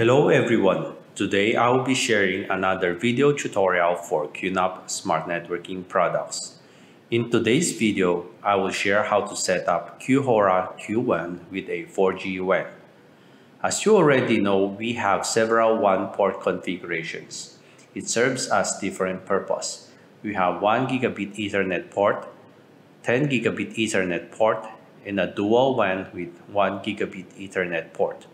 Hello everyone. Today I will be sharing another video tutorial for QNAP Smart Networking products. In today's video, I will share how to set up QHORA QuWAN with a 4G WAN. As you already know, we have several WAN port configurations. It serves as different purpose. We have 1 gigabit Ethernet port, 10 gigabit Ethernet port, and a dual WAN with 1 gigabit Ethernet port.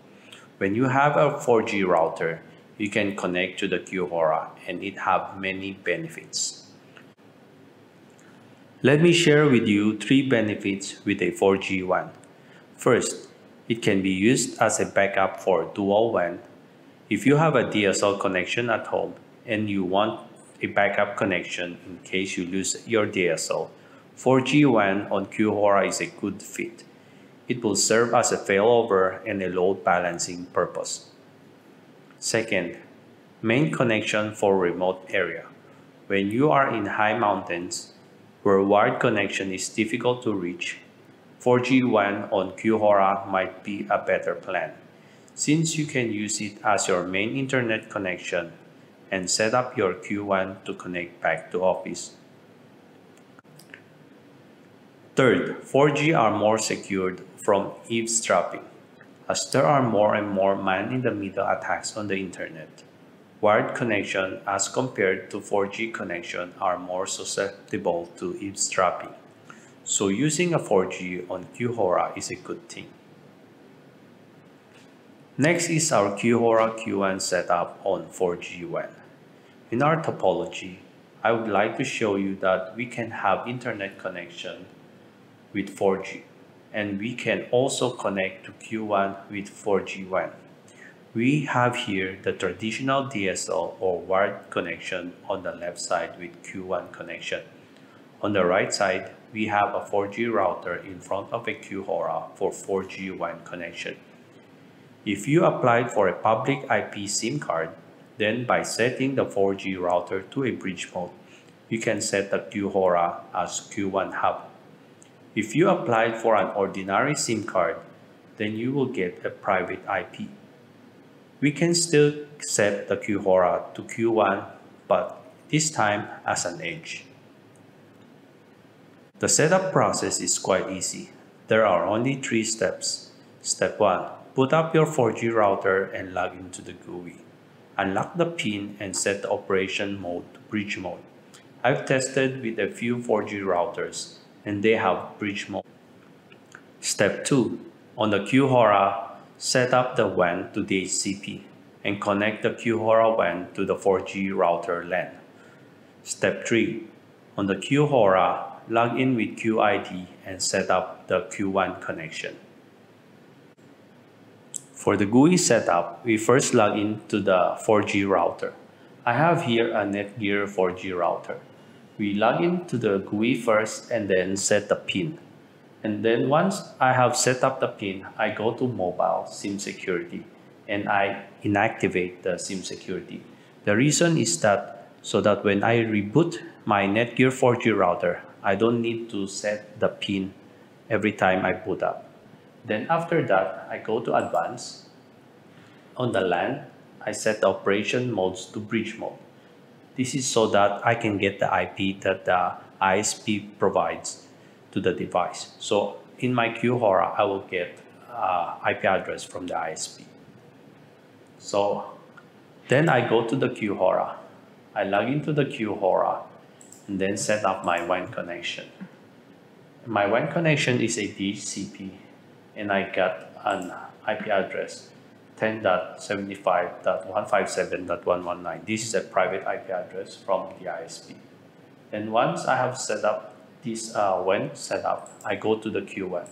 When you have a 4G router, you can connect to the QHORA and it have many benefits. Let me share with you three benefits with a 4G WAN. First, it can be used as a backup for dual WAN. If you have a DSL connection at home and you want a backup connection in case you lose your DSL, 4G WAN on QHORA is a good fit. It will serve as a failover and a load balancing purpose. Second, main connection for remote area. When you are in high mountains where wired connection is difficult to reach, 4G WAN on QHORA might be a better plan, since you can use it as your main internet connection and set up your QuWAN to connect back to office. Third, 4G are more secured from eavesdropping, as there are more and more man-in-the-middle attacks on the internet. Wired connection as compared to 4G connection are more susceptible to eavesdropping, so using a 4G on QHORA is a good thing. Next is our QHORA QuWAN setup on 4G WAN. In our topology, I would like to show you that we can have internet connection with 4G and we can also connect to QuWAN with 4G WAN. We have here the traditional DSL or wired connection on the left side with QuWAN connection. On the right side, we have a 4G router in front of a QHORA for 4G WAN connection. If you applied for a public IP SIM card, then by setting the 4G router to a bridge mode, you can set the QHORA as QuWAN hub. If you applied for an ordinary SIM card, then you will get a private IP. We can still set the QHORA to QuWAN, but this time as an edge. The setup process is quite easy. There are only three steps. Step 1. Put up your 4G router and log into the GUI. Unlock the pin and set the operation mode to bridge mode. I've tested with a few 4G routers and they have bridge mode. Step 2. On the QHORA, set up the WAN to DHCP and connect the QHORA WAN to the 4G router LAN. Step 3. On the QHORA, log in with QID and set up the QuWAN connection. For the GUI setup, we first log in to the 4G router. I have here a Netgear 4G router we log into the GUI first and then set the pin. And then once I have set up the pin, I go to mobile SIM security and I inactivate the SIM security. The reason is that so that when I reboot my Netgear 4G router, I don't need to set the pin every time I boot up. Then after that, I go to advanced. On the LAN, I set the operation modes to bridge mode. This is so that I can get the IP that the ISP provides to the device. So in my QHORA, I will get uh, IP address from the ISP. So then I go to the QHORA. I log into the QHORA and then set up my WAN connection. My WAN connection is a DHCP and I got an IP address 10.75.157.119. This is a private IP address from the ISP. And once I have set up this uh, WAN setup, I go to the QuWAN.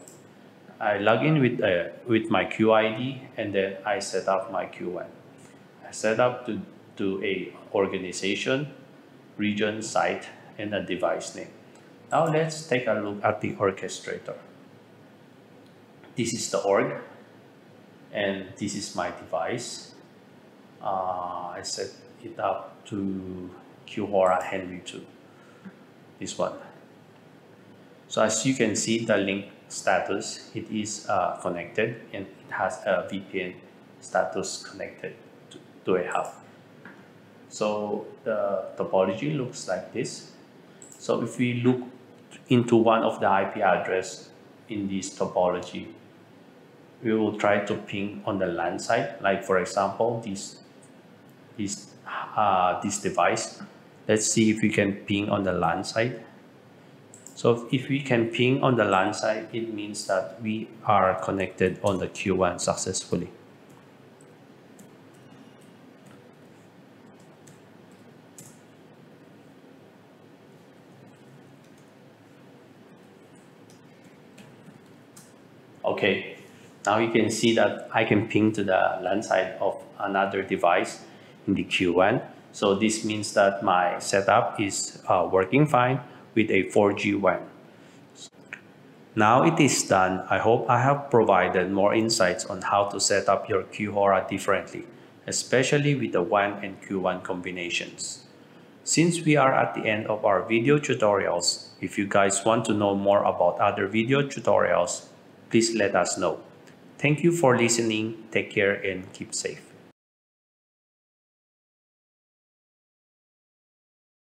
I log in with, uh, with my QID and then I set up my QuWAN. I set up to, to a organization, region, site, and a device name. Now let's take a look at the orchestrator. This is the org and this is my device. Uh, I set it up to QHORA Henry 2, this one. So as you can see the link status, it is uh, connected and it has a VPN status connected. to a hub. So the topology looks like this. So if we look into one of the IP address in this topology, we will try to ping on the LAN side. Like for example, this this uh, this device. Let's see if we can ping on the LAN side. So if we can ping on the LAN side, it means that we are connected on the QuWAN successfully. Okay, now you can see that I can ping to the LAN side of another device in the QuWAN. So this means that my setup is uh, working fine with a 4G WAN. Now it is done. I hope I have provided more insights on how to set up your QHORA differently, especially with the WAN and QuWAN combinations. Since we are at the end of our video tutorials, if you guys want to know more about other video tutorials, please let us know. Thank you for listening. Take care and keep safe.